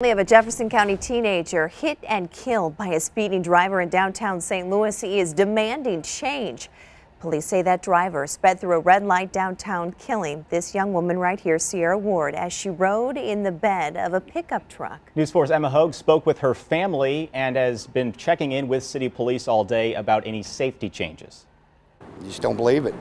of a Jefferson County teenager hit and killed by a speeding driver in downtown St. Louis. He is demanding change. Police say that driver sped through a red light downtown, killing this young woman right here, Sierra Ward, as she rode in the bed of a pickup truck. News 4's Emma Hogue spoke with her family and has been checking in with city police all day about any safety changes. You just don't believe it.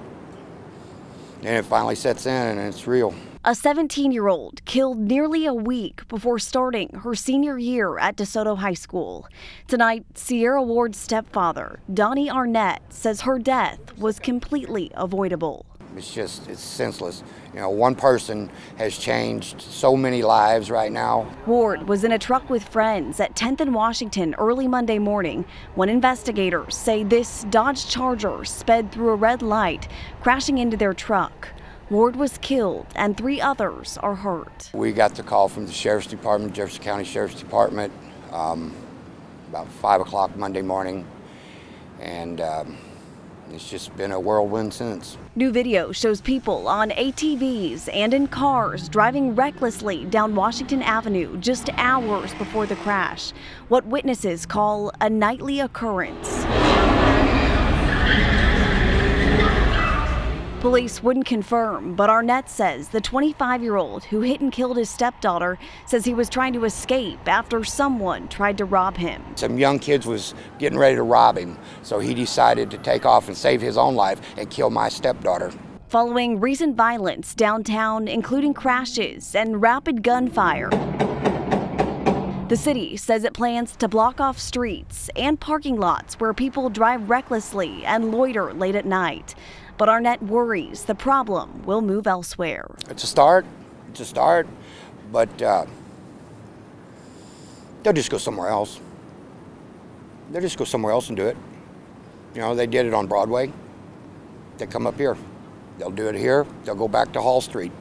And it finally sets in and it's real. A 17 year old killed nearly a week before starting her senior year at De Soto High School. Tonight, Sierra Ward's stepfather, Donnie Arnett, says her death was completely avoidable. It's just, it's senseless. You know, one person has changed so many lives right now. Ward was in a truck with friends at 10th and Washington early Monday morning when investigators say this Dodge Charger sped through a red light, crashing into their truck. Ward was killed and three others are hurt. We got the call from the Sheriff's Department, Jefferson County Sheriff's Department, um, about 5 o'clock Monday morning, and um, it's just been a whirlwind since. New video shows people on ATVs and in cars driving recklessly down Washington Avenue just hours before the crash, what witnesses call a nightly occurrence. Police wouldn't confirm, but Arnett says the 25 year old who hit and killed his stepdaughter says he was trying to escape after someone tried to rob him. Some young kids was getting ready to rob him, so he decided to take off and save his own life and kill my stepdaughter. Following recent violence downtown, including crashes and rapid gunfire. The city says it plans to block off streets and parking lots where people drive recklessly and loiter late at night. But Arnett worries the problem will move elsewhere. It's a start. It's a start. But uh, they'll just go somewhere else. They'll just go somewhere else and do it. You know, they did it on Broadway. They come up here. They'll do it here. They'll go back to Hall Street.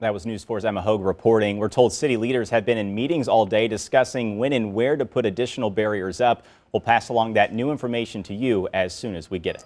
That was News 4's Emma Hogue reporting. We're told city leaders have been in meetings all day discussing when and where to put additional barriers up. We'll pass along that new information to you as soon as we get it.